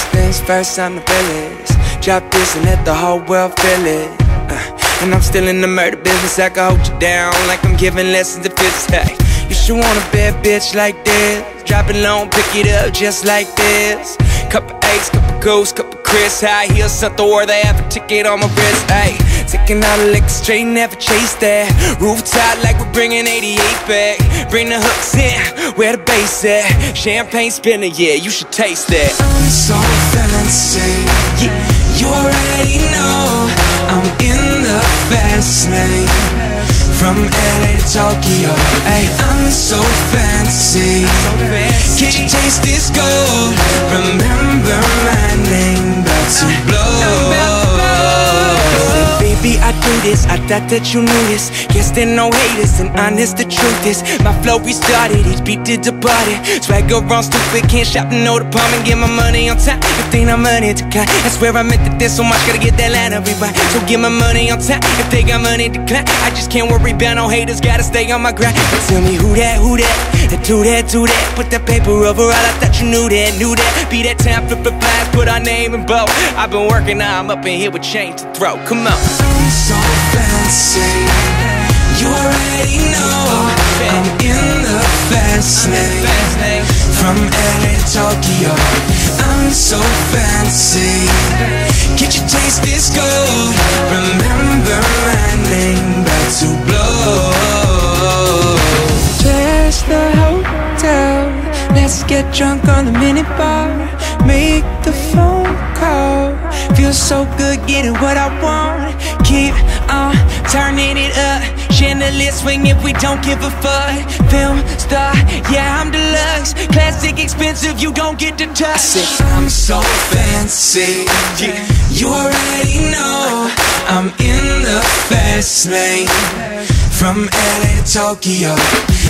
things first, I'm the realest. Drop this and let the whole world feel it. Uh, and I'm still in the murder business. I can hold you down like I'm giving lessons to physics. Hey, you should want a bad bitch like this. Drop it low, pick it up just like this. Couple A's, couple goose, couple Chris. High heels, something where they have a ticket on my wrist. Hey, taking out a lick straight, never chase that. Rooftop like we're bringing 88 back. Bring the hooks in, where the bass at. Champagne spinning, yeah, you should taste that. I'm so fancy. Yeah. You already know I'm in the fast lane. From LA to Tokyo, hey, I'm so fancy. Can you taste this gold? Remember this, I thought that you knew this. Guess there no haters, and honest the truth is My flow restarted, each beat did departed Swagger on stupid, can't shop in no department Get my money on time, if they not money to cut I swear I meant that there's so much, gotta get that line every right So get my money on time, if they got money to clap. I just can't worry about no haters, gotta stay on my grind. But tell me who that, who that, and do that, do that. Put that paper over all, I thought you knew that, knew that. Be that time, flip the flags, put our name in bold I've been working, now I'm up in here with change to throw, come on Fancy. You already know I'm in the fast. From LA to Tokyo, I'm so fancy. Can't you taste this gold? Remember my name, about to blow. Past the hotel Let's get drunk on the minibar Make the phone call Feels so good getting what I want Keep Uh, on turning it up Chandelier swing if we don't give a fuck Film star, yeah I'm deluxe Classic expensive, you don't get to touch I'm so fancy. You already know I'm in the fast lane. From LA to Tokyo,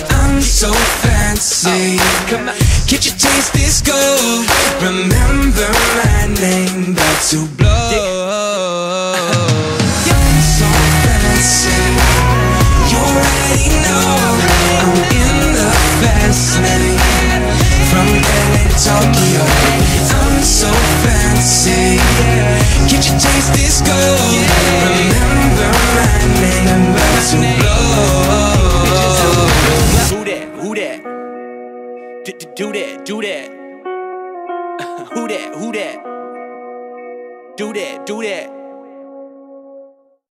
I'm so fancy. Oh, come Can't you taste this gold? Remember my name, about to blow. Tokyo, I'm so fancy. Can't you taste this gold? Remember my name, about to blow. Who that? Who that? Do, do, do that, do that. who that? Who that? Do that, do that.